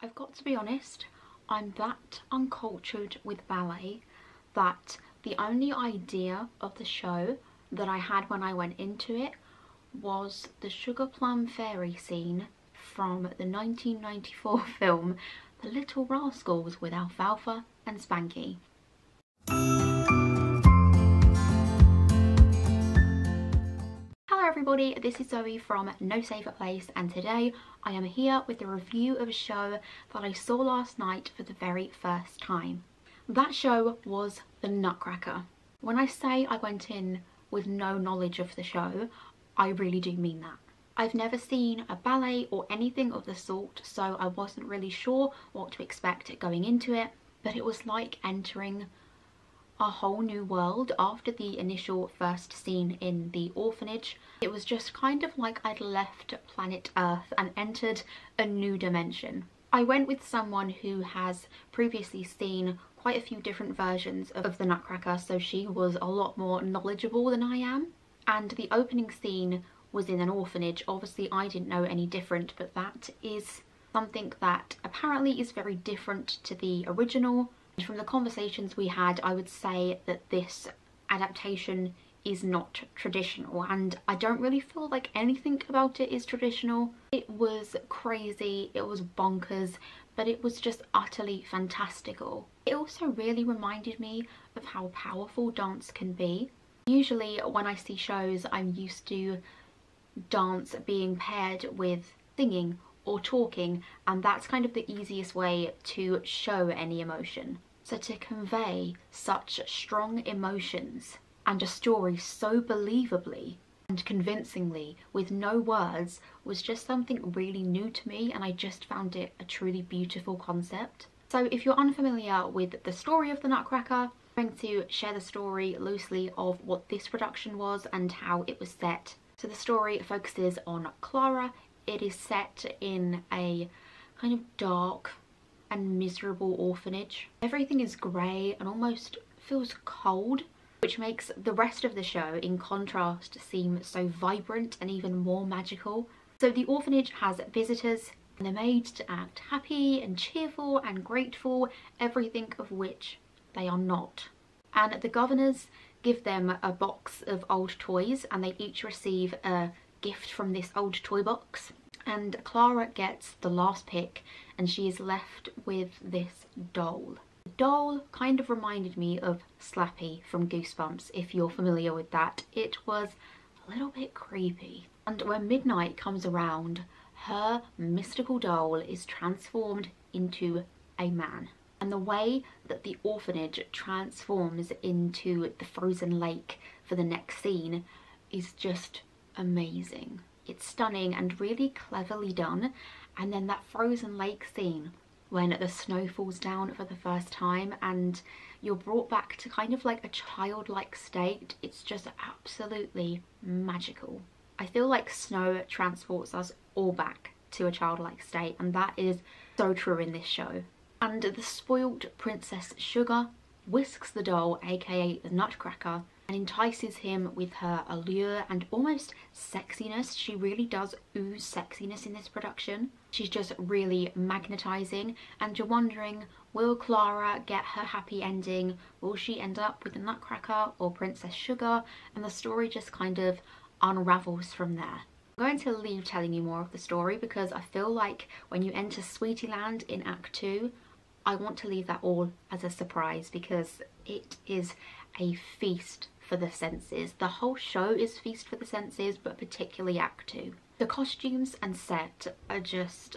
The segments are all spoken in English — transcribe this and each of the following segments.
I've got to be honest, I'm that uncultured with ballet that the only idea of the show that I had when I went into it was the Sugar Plum Fairy scene from the 1994 film The Little Rascals with Alfalfa and Spanky. Everybody, this is Zoe from No Safer Place and today I am here with a review of a show that I saw last night for the very first time. That show was The Nutcracker. When I say I went in with no knowledge of the show, I really do mean that. I've never seen a ballet or anything of the sort, so I wasn't really sure what to expect going into it, but it was like entering a whole new world after the initial first scene in the orphanage. It was just kind of like I'd left planet Earth and entered a new dimension. I went with someone who has previously seen quite a few different versions of the Nutcracker, so she was a lot more knowledgeable than I am and the opening scene was in an orphanage. Obviously I didn't know any different but that is something that apparently is very different to the original. From the conversations we had I would say that this adaptation is not traditional and I don't really feel like anything about it is traditional. It was crazy, it was bonkers, but it was just utterly fantastical. It also really reminded me of how powerful dance can be Usually when I see shows I'm used to dance being paired with singing or talking and that's kind of the easiest way to show any emotion. So to convey such strong emotions and a story so believably and convincingly with no words was just something really new to me and I just found it a truly beautiful concept. So if you're unfamiliar with the story of the Nutcracker, I'm going to share the story loosely of what this production was and how it was set. So the story focuses on Clara. It is set in a kind of dark and miserable orphanage. Everything is grey and almost feels cold which makes the rest of the show in contrast seem so vibrant and even more magical. So the orphanage has visitors and they're made to act happy and cheerful and grateful, everything of which they are not. And the governors give them a box of old toys and they each receive a gift from this old toy box. And Clara gets the last pick and she is left with this doll. The doll kind of reminded me of Slappy from Goosebumps, if you're familiar with that. It was a little bit creepy. And when midnight comes around, her mystical doll is transformed into a man and the way that the orphanage transforms into the frozen lake for the next scene is just amazing. It's stunning and really cleverly done. And then that frozen lake scene when the snow falls down for the first time and you're brought back to kind of like a childlike state it's just absolutely magical. I feel like snow transports us all back to a childlike state and that is so true in this show. And the spoilt Princess Sugar whisks the doll, aka the Nutcracker, and entices him with her allure and almost sexiness. She really does ooze sexiness in this production. She's just really magnetizing and you're wondering, will Clara get her happy ending? Will she end up with the Nutcracker or Princess Sugar? And the story just kind of unravels from there. I'm going to leave telling you more of the story because I feel like when you enter Sweetieland in Act 2, I want to leave that all as a surprise because it is a feast for the senses. The whole show is feast for the senses, but particularly Act 2. The costumes and set are just...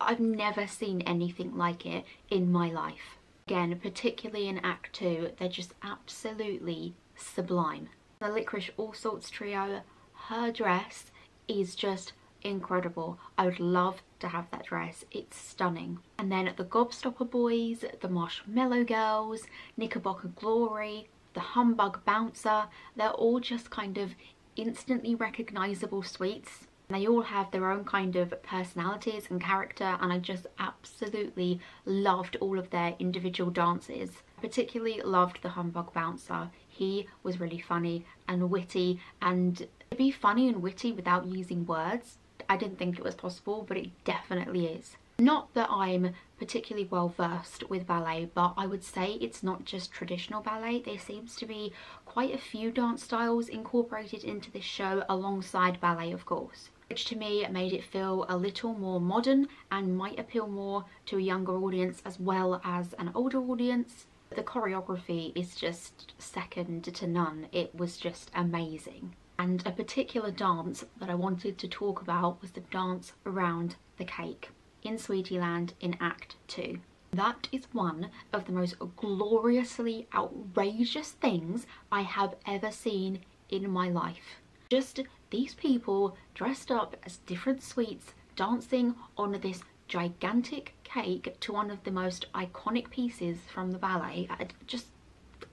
I've never seen anything like it in my life. Again, particularly in Act 2, they're just absolutely sublime. The Licorice All Sorts trio, her dress is just incredible. I would love to have that dress. It's stunning. And then the Gobstopper Boys, the Marshmallow Girls, Knickerbocker Glory, the Humbug Bouncer, they're all just kind of instantly recognizable sweets. They all have their own kind of personalities and character and I just absolutely loved all of their individual dances. Particularly loved the Humbug Bouncer. He was really funny and witty and to be funny and witty without using words I didn't think it was possible, but it definitely is. Not that I'm particularly well versed with ballet, but I would say it's not just traditional ballet. There seems to be quite a few dance styles incorporated into this show alongside ballet, of course which to me made it feel a little more modern and might appeal more to a younger audience as well as an older audience. The choreography is just second to none. It was just amazing. And a particular dance that I wanted to talk about was the dance around the cake in Sweetieland in Act 2. That is one of the most gloriously outrageous things I have ever seen in my life. Just these people dressed up as different sweets dancing on this gigantic cake to one of the most iconic pieces from the ballet. I just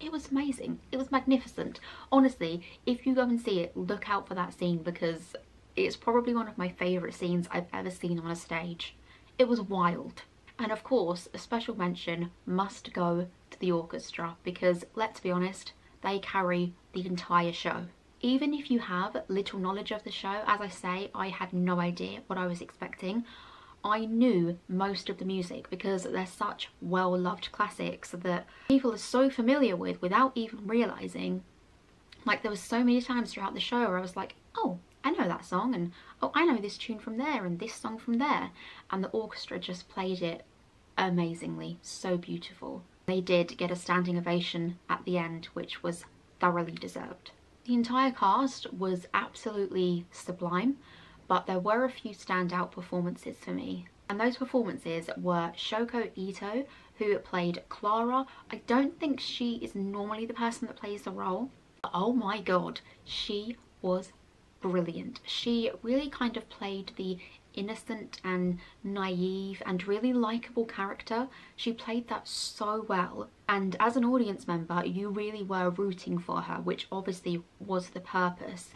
it was amazing. It was magnificent. Honestly, if you go and see it, look out for that scene because it's probably one of my favourite scenes I've ever seen on a stage. It was wild. And of course, a special mention must go to the orchestra because, let's be honest, they carry the entire show. Even if you have little knowledge of the show, as I say, I had no idea what I was expecting. I knew most of the music because they're such well-loved classics that people are so familiar with without even realising. Like there was so many times throughout the show where I was like, oh, know that song and oh I know this tune from there and this song from there. And the orchestra just played it amazingly so beautiful. They did get a standing ovation at the end which was thoroughly deserved. The entire cast was absolutely sublime but there were a few standout performances for me. And those performances were Shoko Ito who played Clara. I don't think she is normally the person that plays the role oh my god she was brilliant. She really kind of played the innocent and naive and really likable character. She played that so well and as an audience member you really were rooting for her which obviously was the purpose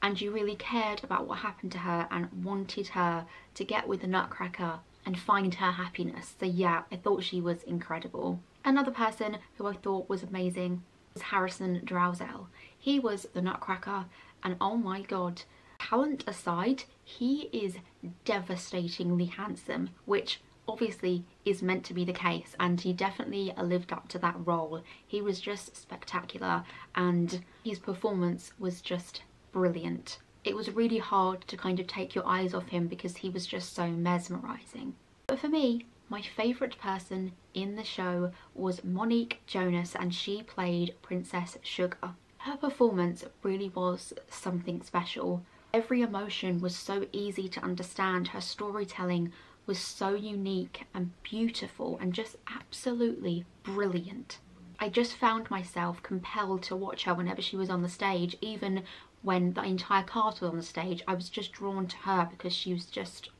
and you really cared about what happened to her and wanted her to get with the Nutcracker and find her happiness. So yeah, I thought she was incredible. Another person who I thought was amazing Harrison Dowzell. He was the Nutcracker and oh my god talent aside he is devastatingly handsome which obviously is meant to be the case and he definitely lived up to that role. He was just spectacular and his performance was just brilliant. It was really hard to kind of take your eyes off him because he was just so mesmerizing. But for me my favourite person in the show was Monique Jonas and she played Princess Sugar. Her performance really was something special. Every emotion was so easy to understand. Her storytelling was so unique and beautiful and just absolutely brilliant. I just found myself compelled to watch her whenever she was on the stage, even when the entire cast was on the stage. I was just drawn to her because she was just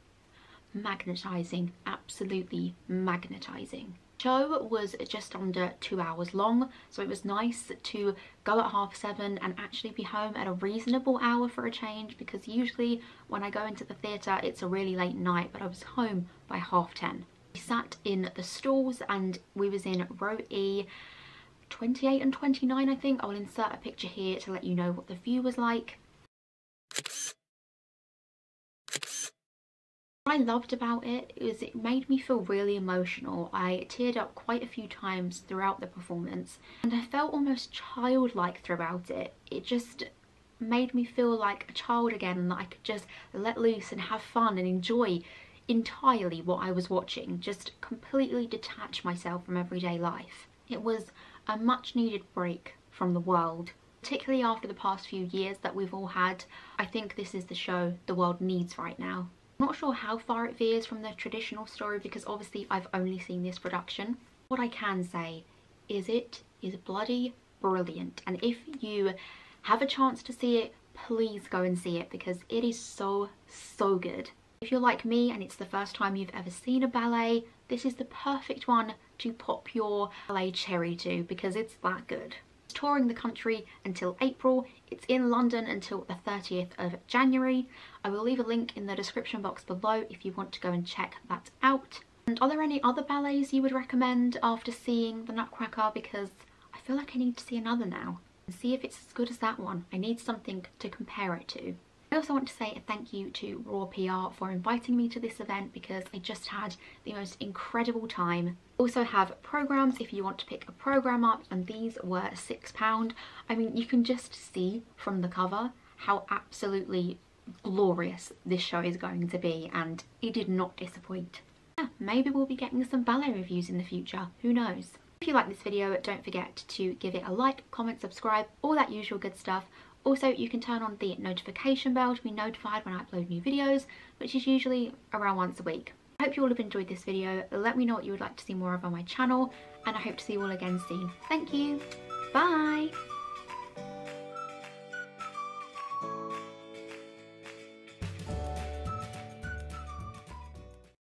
magnetising, absolutely magnetising show was just under two hours long so it was nice to go at half seven and actually be home at a reasonable hour for a change because usually when I go into the theatre it's a really late night but I was home by half ten. We sat in the stalls and we was in row E 28 and 29 I think. I will insert a picture here to let you know what the view was like. I loved about it is it made me feel really emotional. I teared up quite a few times throughout the performance and I felt almost childlike throughout it. It just made me feel like a child again and that I could just let loose and have fun and enjoy entirely what I was watching, just completely detach myself from everyday life. It was a much needed break from the world particularly after the past few years that we've all had. I think this is the show the world needs right now. Not sure how far it veers from the traditional story because obviously I've only seen this production. What I can say is it is bloody brilliant and if you have a chance to see it please go and see it because it is so so good. If you're like me and it's the first time you've ever seen a ballet this is the perfect one to pop your ballet cherry to because it's that good touring the country until April. It's in London until the 30th of January. I will leave a link in the description box below if you want to go and check that out. And are there any other ballets you would recommend after seeing The Nutcracker? Because I feel like I need to see another now and see if it's as good as that one. I need something to compare it to. I also want to say a thank you to Raw PR for inviting me to this event because I just had the most incredible time. Also have programs if you want to pick a program up and these were £6. I mean you can just see from the cover how absolutely glorious this show is going to be and it did not disappoint. Yeah, maybe we'll be getting some ballet reviews in the future, who knows. If you like this video, don't forget to give it a like, comment, subscribe, all that usual good stuff. Also, you can turn on the notification bell to be notified when I upload new videos, which is usually around once a week. I hope you all have enjoyed this video. Let me know what you would like to see more of on my channel, and I hope to see you all again soon. Thank you. Bye.